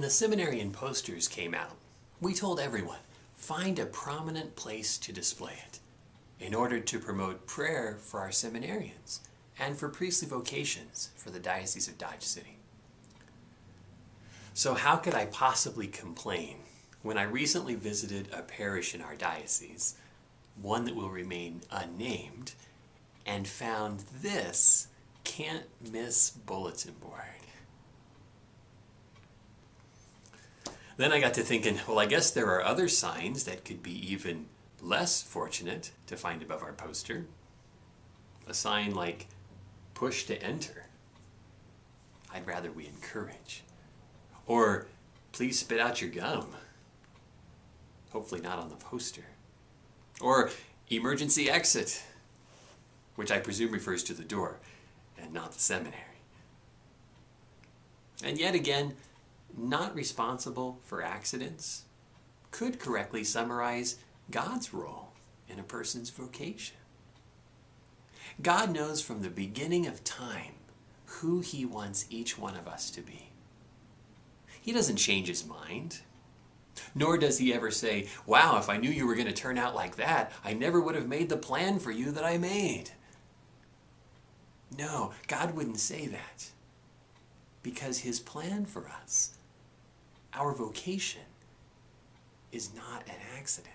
the seminarian posters came out, we told everyone, find a prominent place to display it in order to promote prayer for our seminarians and for priestly vocations for the Diocese of Dodge City. So how could I possibly complain when I recently visited a parish in our diocese, one that will remain unnamed, and found this can't miss bulletin board? Then I got to thinking, well, I guess there are other signs that could be even less fortunate to find above our poster. A sign like push to enter. I'd rather we encourage. Or please spit out your gum. Hopefully not on the poster. Or emergency exit, which I presume refers to the door and not the seminary. And yet again, not responsible for accidents could correctly summarize God's role in a person's vocation. God knows from the beginning of time who He wants each one of us to be. He doesn't change His mind. Nor does He ever say, Wow, if I knew you were going to turn out like that, I never would have made the plan for you that I made. No, God wouldn't say that. Because His plan for us, our vocation, is not an accident.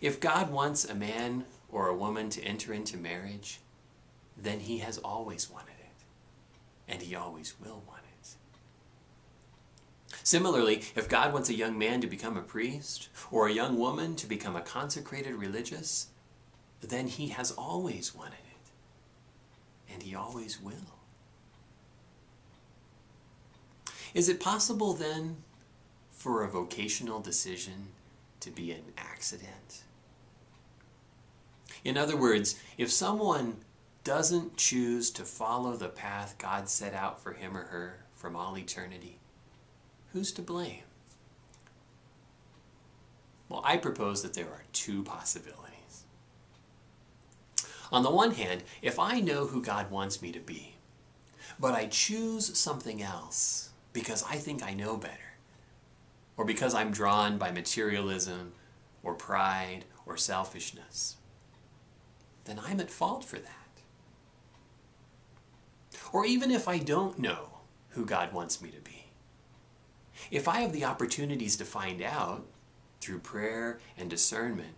If God wants a man or a woman to enter into marriage, then he has always wanted it, and he always will want it. Similarly, if God wants a young man to become a priest, or a young woman to become a consecrated religious, then he has always wanted it, and he always will. Is it possible then for a vocational decision to be an accident? In other words, if someone doesn't choose to follow the path God set out for him or her from all eternity, who's to blame? Well, I propose that there are two possibilities. On the one hand, if I know who God wants me to be, but I choose something else because I think I know better, or because I'm drawn by materialism or pride or selfishness, then I'm at fault for that. Or even if I don't know who God wants me to be, if I have the opportunities to find out through prayer and discernment,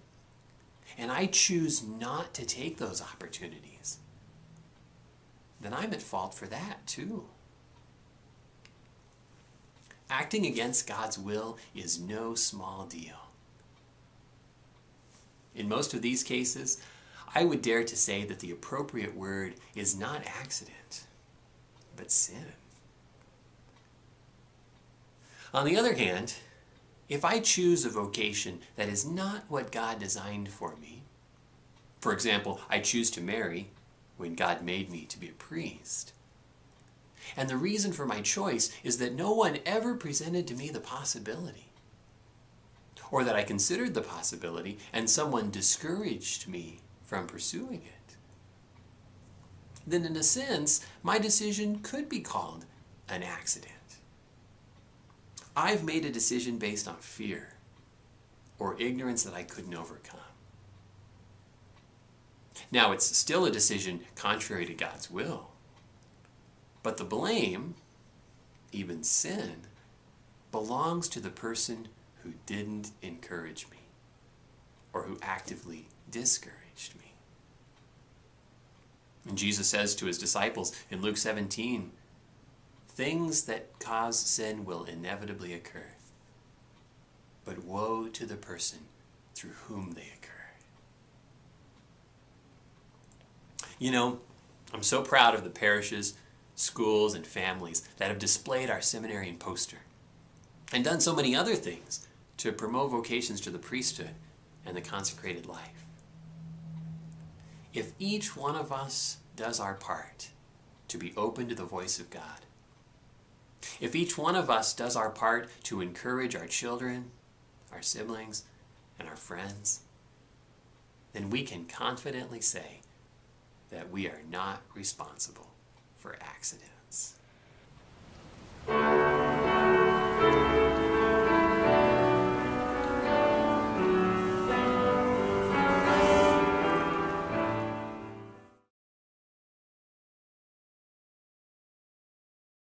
and I choose not to take those opportunities, then I'm at fault for that too. Acting against God's will is no small deal. In most of these cases, I would dare to say that the appropriate word is not accident, but sin. On the other hand, if I choose a vocation that is not what God designed for me, for example, I choose to marry when God made me to be a priest, and the reason for my choice is that no one ever presented to me the possibility, or that I considered the possibility and someone discouraged me from pursuing it, then in a sense, my decision could be called an accident. I've made a decision based on fear or ignorance that I couldn't overcome. Now, it's still a decision contrary to God's will. But the blame, even sin, belongs to the person who didn't encourage me or who actively discouraged me. And Jesus says to his disciples in Luke 17, things that cause sin will inevitably occur. But woe to the person through whom they occur. You know, I'm so proud of the parishes, schools, and families that have displayed our seminarian poster and done so many other things to promote vocations to the priesthood and the consecrated life. If each one of us does our part to be open to the voice of God, if each one of us does our part to encourage our children, our siblings, and our friends, then we can confidently say that we are not responsible for accidents.